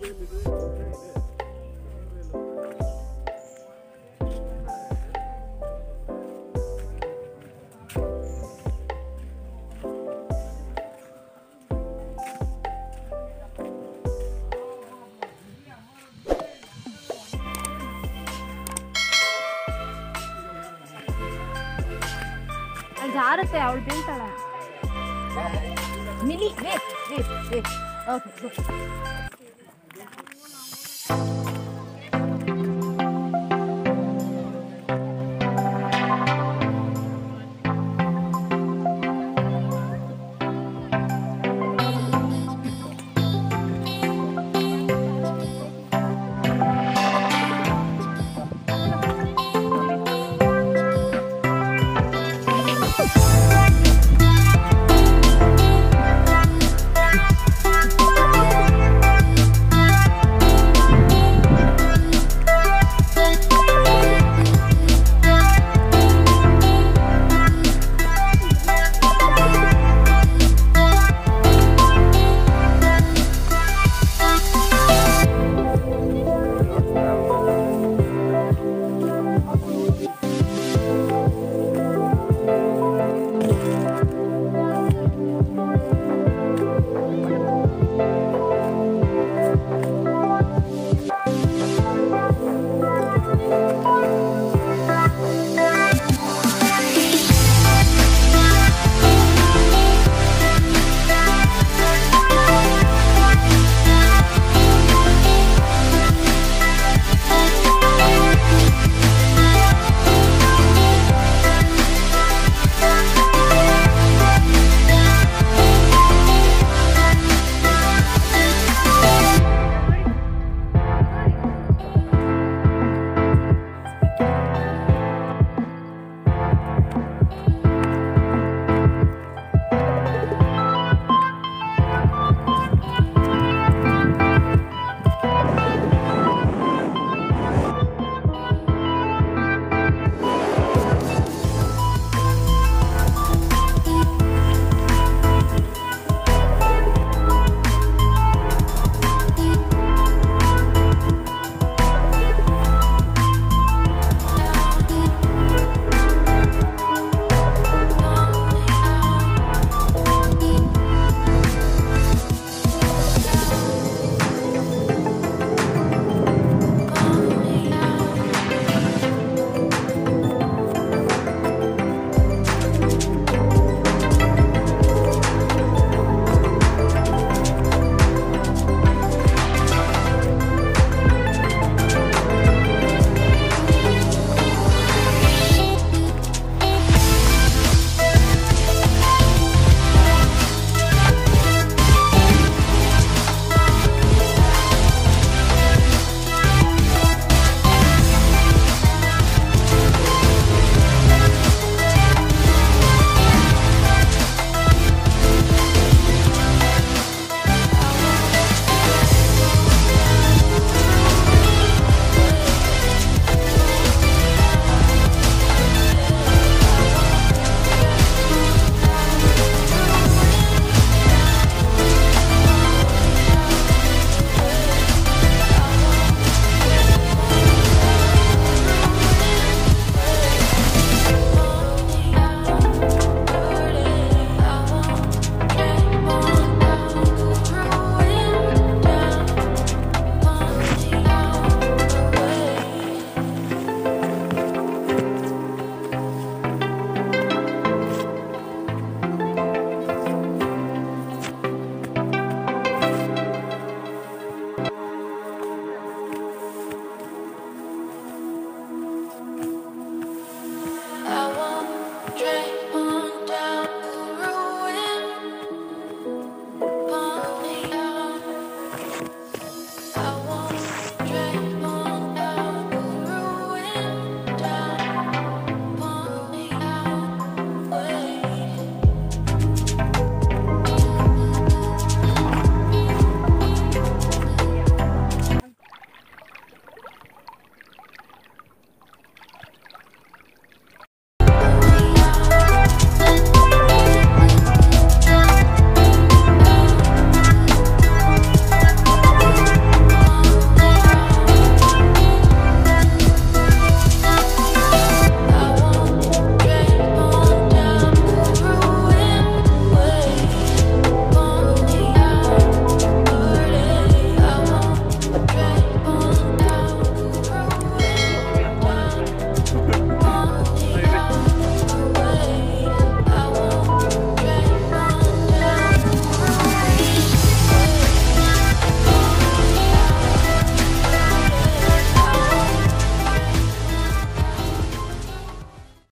అందరతే Aval బెంటాల మిలిగ్రేస్ క్స్ క్స్ okay 我的。